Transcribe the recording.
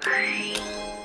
はい。